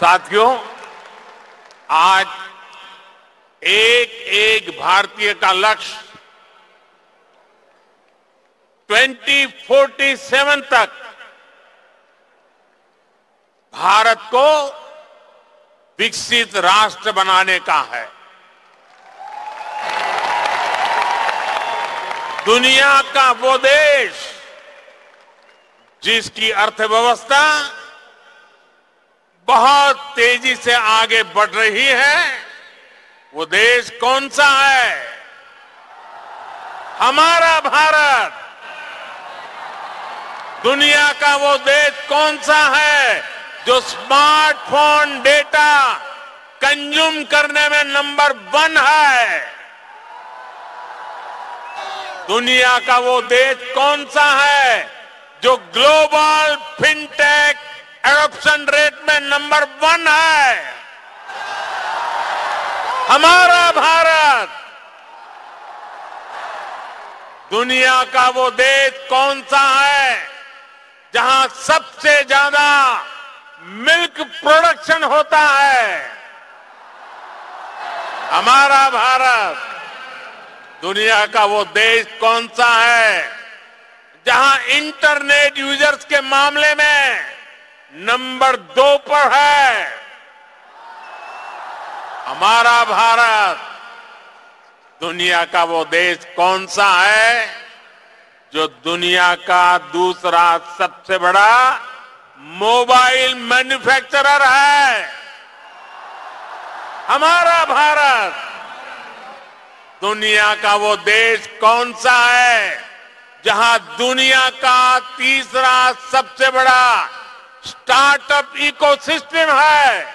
साथियों, आज एक एक भारतीय का लक्ष्य 2047 तक भारत को विकसित राष्ट्र बनाने का है। दुनिया का वो देश जिसकी अर्थव्यवस्था बहुत तेज़ी से आगे बढ़ रही है। वो देश कौन सा है? हमारा भारत। दुनिया का वो देश कौन सा है जो स्मार्टफ़ोन डेटा कंज्यूम करने में नंबर वन है? दुनिया का वो देश कौन सा है जो ग्लोबल फिनटेक एडॉप्शन रेट में नंबर वन है। हमारा भारत। दुनिया का वो देश कौन सा है, जहाँ सबसे ज़्यादा मिल्क प्रोडक्शन होता है? हमारा भारत। दुनिया का वो देश कौन सा है, जहाँ इंटरनेट यूज़र्स के मामले में नंबर दो पर है। हमारा भारत, दुनिया का वो देश कौन सा है जो दुनिया का दूसरा सबसे बड़ा मोबाइल मैन्युफैक्चरर है? हमारा भारत, दुनिया का वो देश कौन सा है जहाँ दुनिया का तीसरा सबसे बड़ा स्टार्टअप इकोसिस्टम है।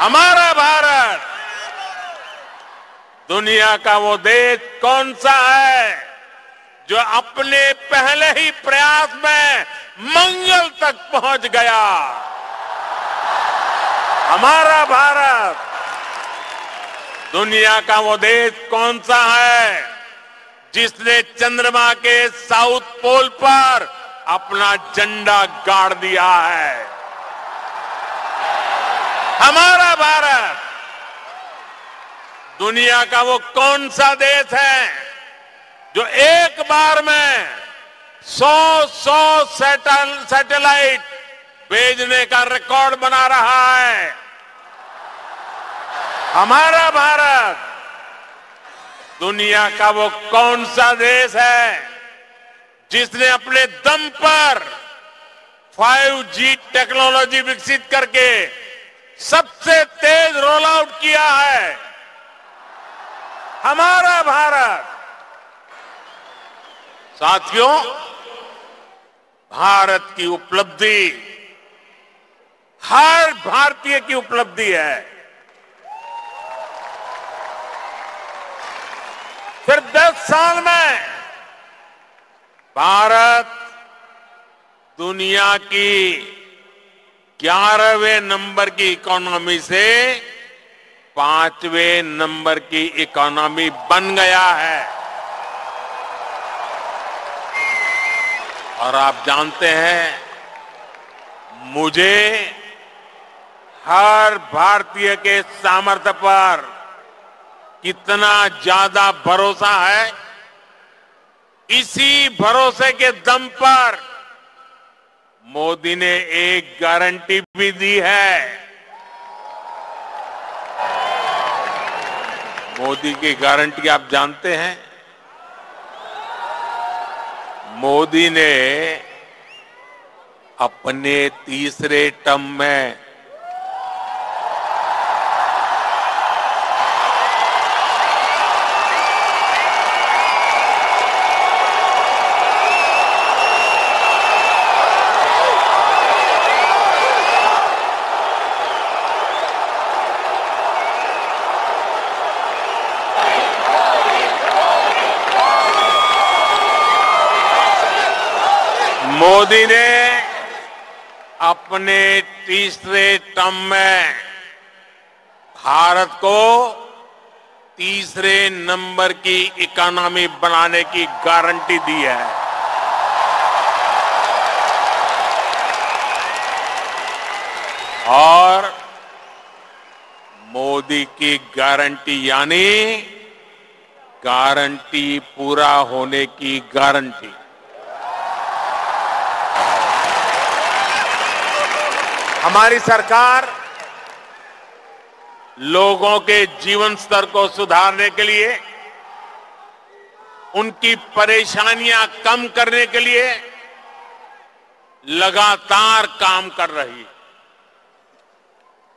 हमारा भारत, दुनिया का वो देश कौन सा है जो अपने पहले ही प्रयास में मंगल तक पहुँच गया? हमारा भारत, दुनिया का वो देश कौन सा है जिसने चंद्रमा के साउथ पोल पर अपना झंडा गाड़ दिया है। हमारा भारत, दुनिया का वो कौन सा देश है जो एक बार में सौ सौ सैटल, सैटेलाइट भेजने का रिकॉर्ड बना रहा है? हमारा भारत, दुनिया का वो कौन सा देश है जिसने अपने दम पर 5G टेक्नोलॉजी विकसित करके सबसे तेज रोल आउट किया है। हमारा भारत। साथियों, भारत की उपलब्धि, हर भारतीय की उपलब्धि है। फिर 10 साल में भारत दुनिया की ग्यारहवें नंबर की इकोनॉमी से पाँचवें नंबर की इकोनॉमी बन गया है। और आप जानते हैं, मुझे हर भारतीय के सामर्थ्य पर कितना ज़्यादा भरोसा है। इसी भरोसे के दम पर मोदी ने एक गारंटी भी दी है। मोदी की गारंटी आप जानते हैं। मोदी ने अपने तीसरे टर्म में मोदी ने अपने तीसरे टर्म में भारत को तीसरे नंबर की इकोनॉमी बनाने की गारंटी दी है। और मोदी की गारंटी यानी गारंटी पूरा होने की गारंटी। हमारी सरकार लोगों के जीवन स्तर को सुधारने के लिए, उनकी परेशानियाँ कम करने के लिए लगातार काम कर रही है।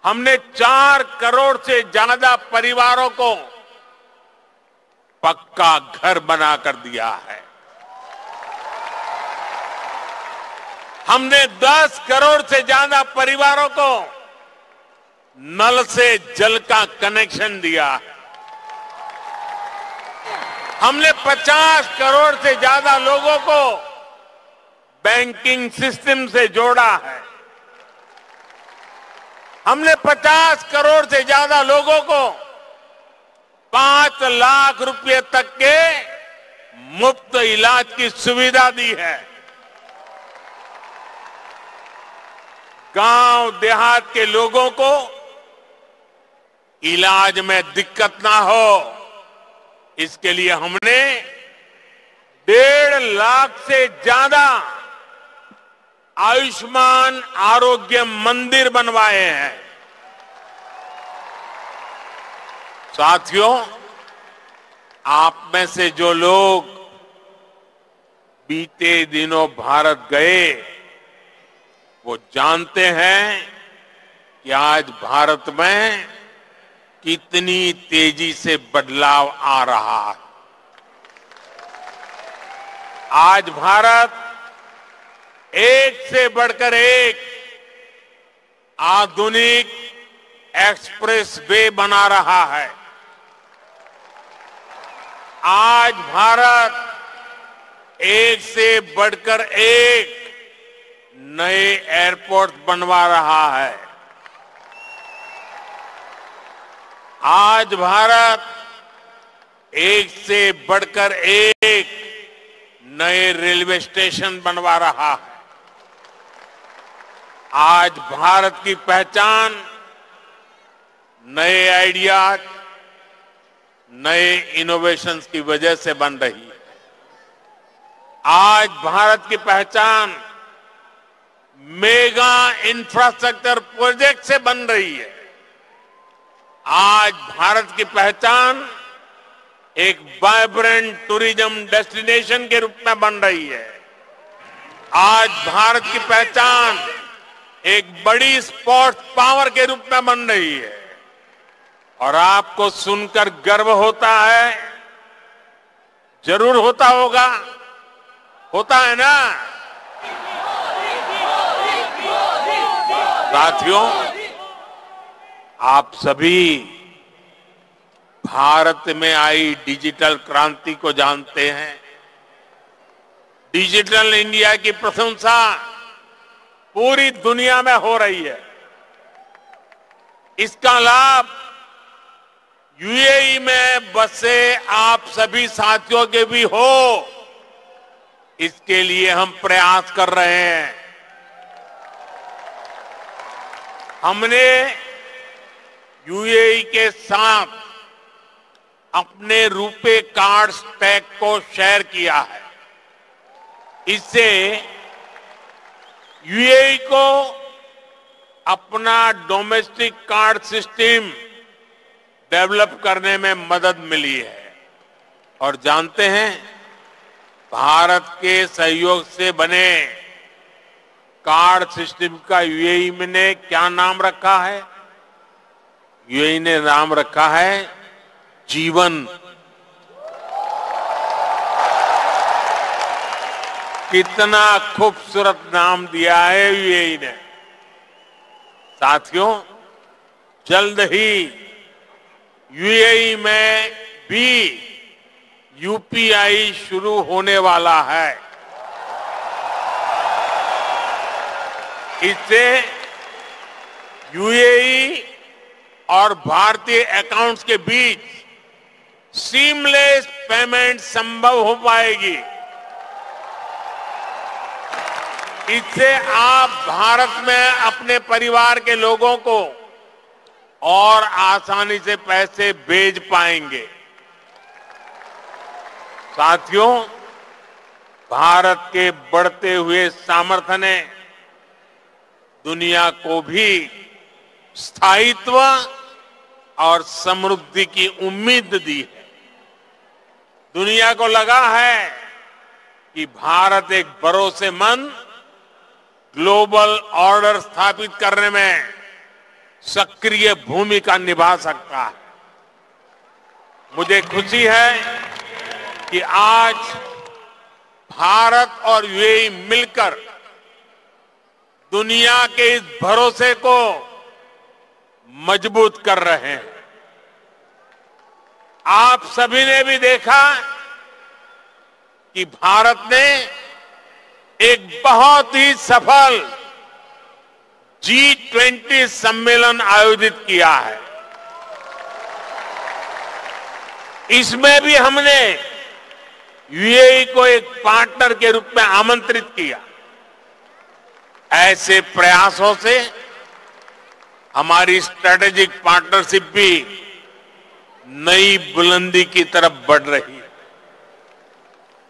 हमने चार करोड़ से ज़्यादा परिवारों को पक्का घर बनाकर दिया है। हमने 10 करोड़ से ज़्यादा परिवारों को नल से जल का कनेक्शन दिया। है हमने 50 करोड़ से ज़्यादा लोगों को बैंकिंग सिस्टम से जोड़ा है। हमने 50 करोड़ से ज़्यादा लोगों को पाँच लाख रुपए तक के मुफ़्त इलाज की सुविधा दी है। गाँव देहात के लोगों को इलाज में दिक्कत ना हो। इसके लिए हमने डेढ़ लाख से ज़्यादा आयुष्मान आरोग्य मंदिर बनवाए हैं। साथियों, आप में से जो लोग बीते दिनों भारत गए वो जानते हैं कि आज भारत में कितनी तेज़ी से बदलाव आ रहा है। आज भारत एक से बढ़कर एक आधुनिक एक्सप्रेस वे बना रहा है। आज भारत एक से बढ़कर एक नए एयरपोर्ट बनवा रहा है। आज भारत एक से बढ़कर एक नए रेलवे स्टेशन बनवा रहा है। आज भारत की पहचान, नए आइडियाज़, नए इनोवेशंस की वजह से बन रही है। आज भारत की पहचान मेगा इंफ्रास्ट्रक्चर प्रोजेक्ट से बन रही है। आज भारत की पहचान एक वाइब्रेंट टूरिज़्म डेस्टिनेशन के रूप में बन रही है। आज भारत की पहचान एक बड़ी स्पोर्ट्स पावर के रूप में बन रही है। और आपको सुनकर गर्व होता है, ज़रूर होता होगा, होता है ना? साथियों, आप सभी भारत में आई डिजिटल क्रांति को जानते हैं। डिजिटल इंडिया की प्रशंसा पूरी दुनिया में हो रही है। इसका लाभ यूएई में बसे आप सभी साथियों के भी हो। इसके लिए हम प्रयास कर रहे हैं। हमने यूएई के साथ अपने रुपे कार्ड स्टैक को शेयर किया है। इससे यूएई को अपना डोमेस्टिक कार्ड सिस्टम डेवलप करने में मदद मिली है। और जानते हैं, भारत के सहयोग से बने कार्ड सिस्टम का यूएई ने क्या नाम रखा है? यूएई ने नाम रखा है जीवन। कितना खूबसूरत नाम दिया है यूएई ने। साथियों, जल्द ही यूएई में भी यूपीआई शुरू होने वाला है। इससे यूएई और भारतीय अकाउंट्स के बीच सीमलेस पेमेंट संभव हो पाएगी। इससे आप भारत में अपने परिवार के लोगों को और आसानी से पैसे भेज पाएँगे। साथियों, भारत के बढ़ते हुए सामर्थ्य ने दुनिया को भी स्थायित्व और समृद्धि की उम्मीद दी है। दुनिया को लगा है कि भारत एक भरोसेमंद ग्लोबल ऑर्डर स्थापित करने में सक्रिय भूमिका निभा सकता है। मुझे खुशी है कि आज भारत और यूएई मिलकर दुनिया के इस भरोसे को मज़बूत कर रहे हैं। आप सभी ने भी देखा कि भारत ने एक बहुत ही सफल जी ट्वेंटी सम्मेलन आयोजित किया है। इसमें भी हमने यूएई को एक पार्टनर के रूप में आमंत्रित किया। ऐसे प्रयासों से हमारी स्ट्रेटेजिक पार्टनरशिप भी नई बुलंदी की तरफ़ बढ़ रही है।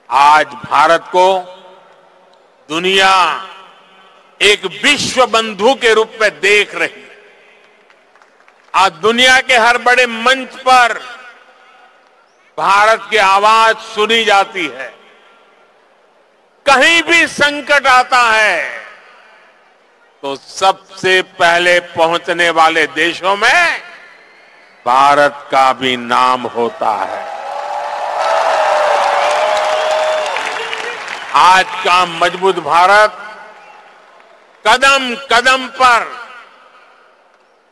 आज भारत को दुनिया एक विश्व बंधु के रूप में देख रही आज दुनिया के हर बड़े मंच पर भारत की आवाज़ सुनी जाती है। कहीं भी संकट आता है तो सबसे पहले पहुँचने वाले देशों में भारत का भी नाम होता है। आज का मज़बूत भारत कदम कदम पर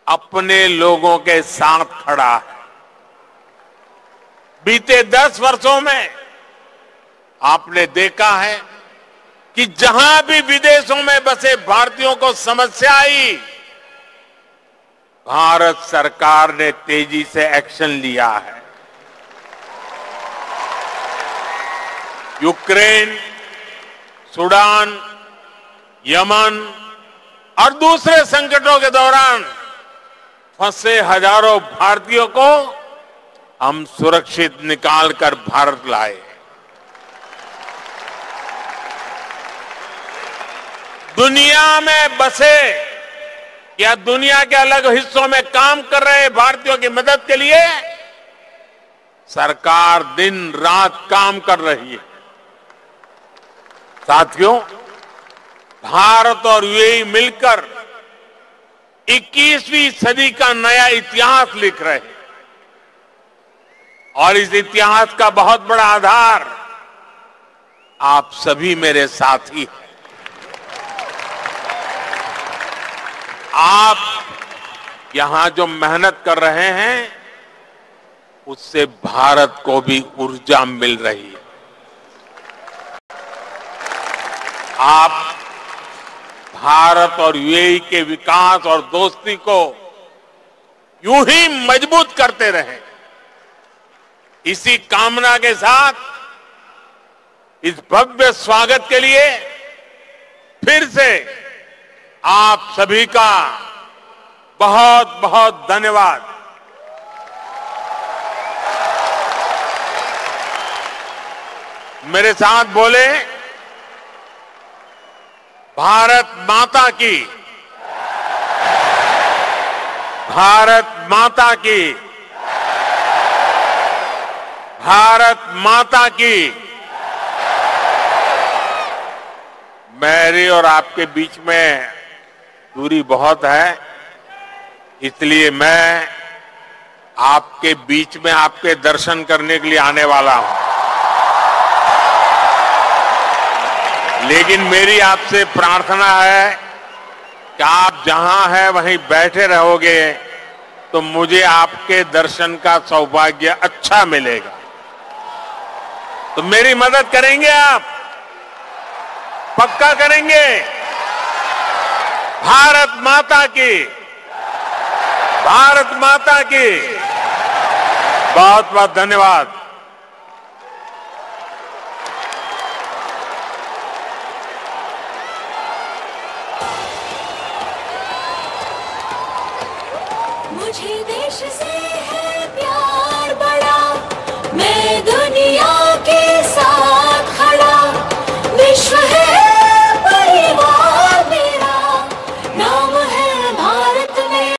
अपने लोगों के साथ खड़ा है। बीते दस वर्षों में आपने देखा है कि जहाँ भी विदेशों में बसे भारतीयों को समस्या आई, भारत सरकार ने तेज़ी से एक्शन लिया है। यूक्रेन, सूडान, यमन और दूसरे संकटों के दौरान फंसे हज़ारों भारतीयों को हम सुरक्षित निकालकर भारत लाए। दुनिया में बसे या दुनिया के अलग हिस्सों में काम कर रहे भारतीयों की मदद के लिए सरकार दिन रात काम कर रही है। साथियों, भारत और यूएई मिलकर 21वीं सदी का नया इतिहास लिख रहे हैं। और इस इतिहास का बहुत बड़ा आधार आप सभी मेरे साथी हैं। आप यहाँ जो मेहनत कर रहे हैं, उससे भारत को भी ऊर्जा मिल रही है। आप भारत और यूएई के विकास और दोस्ती को यूँ ही मज़बूत करते रहे। इसी कामना के साथ, इस भव्य स्वागत के लिए फिर से आप सभी का बहुत बहुत धन्यवाद। मेरे साथ बोले, भारत माता की, भारत माता की, भारत माता की। मेरी और आपके बीच में दूरी बहुत है, इसलिए मैं आपके बीच में आपके दर्शन करने के लिए आने वाला हूँ। लेकिन मेरी आपसे प्रार्थना है कि आप जहाँ हैं, वहीं बैठे रहोगे तो मुझे आपके दर्शन का सौभाग्य अच्छा मिलेगा। तो मेरी मदद करेंगे आप? पक्का करेंगे? भारत माता की। भारत माता की। बहुत बहुत धन्यवाद। मुझे